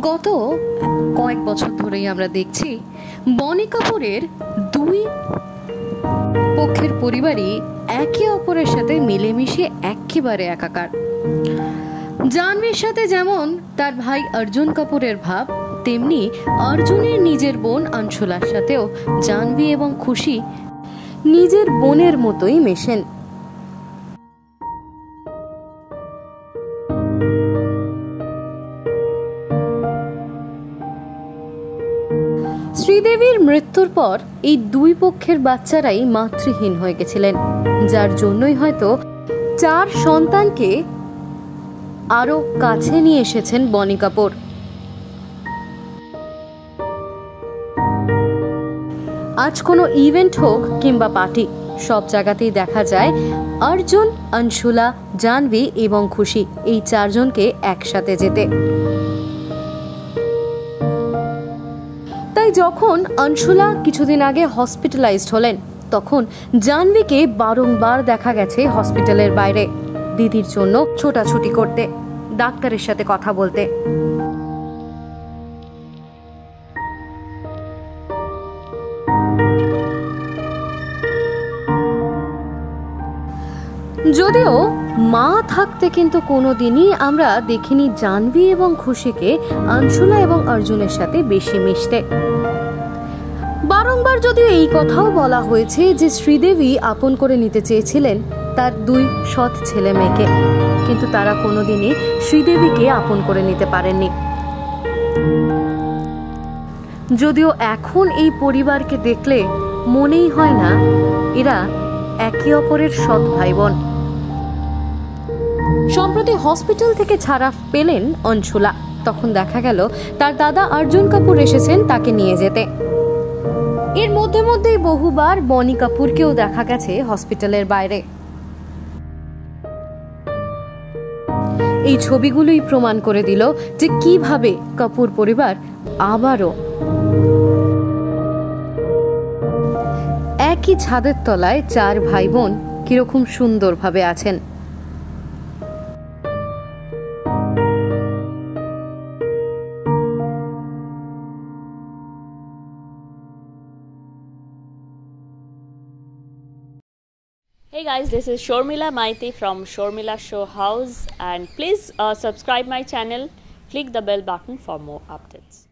গত কয়েক বছর ধরেই আমরা দেখছি বনি কাপুরের দুই পক্ষের পরিবারই একে অপরের সাথে মিলেমিশে একেবারে একাকার। জাহ্নবীর সাথে যেমন তার ভাই অর্জুন কাপুরের ভাব, তেমনি অর্জুনের নিজের বোন আনশুলার সাথেও জাহ্নবী এবং খুশি নিজের বোনের মতোই মেশেন। শ্রীদেবীর মৃত্যুর পর এই দুই পক্ষের বাচ্চারাই মাতৃহীন হয়ে গেছিলেন, যার জন্যই হয়তো চার সন্তানকে আরও কাছে নিয়ে এসেছেন বনি কাপুর। আজ কোনো ইভেন্ট হোক কিংবা পার্টি, সব জায়গাতেই দেখা যায় অর্জুন অংশুলা জাহ্নবী এবং খুশি এই চারজনকে একসাথে যেতে। তাই যখন অংশুলা কিছুদিন আগে হসপিটালাইজড হলেন, তখন জাহ্নবীকে বারংবার দেখা গেছে হসপিটালের বাইরে। দিদির জন্য ছোটাছুটি করতে, ডাক্তারের সাথে কথা বলতে। যদিও মা থাকতে কিন্তু কোনোদিনই আমরা দেখিনি জাহ্নবী এবং খুশিকে, আনশুলা এবং অর্জুনের সাথে বেশি মিশতে। বারংবার যদিও এই কথাও বলা হয়েছে যে শ্রীদেবী আপন করে নিতে চেয়েছিলেন তার দুই সৎ ছেলে মেয়েকে। কিন্তু তারা কোনোদিনই শ্রীদেবীকে আপন করে নিতে পারেননি। যদিও এখন এই পরিবারকে দেখলে মনেই হয় না, এরা একে অপরের সৎ ভাই বোন সম্প্রতি হসপিটাল থেকে ছাড়া পেলেন অনশুলা তখন দেখা গেল, তার দাদা অর্জুন কাপুর এসেছেন তাকে নিয়ে যেতে। এর মধ্যে মধ্যেই বহুবার বনি কাপুরকেও দেখা গেছে হসপিটালের বাইরে। এই ছবিগুলোই প্রমাণ করে দিল যে কীভাবে কাপুর পরিবার আবারও একই ছাদের তলায় চার ভাই বোন কীরকম সুন্দরভাবে আছেন। Hey guys, this is Shormila Maiti from Shormila Show House and please uh, subscribe my channel, click the bell button for more updates.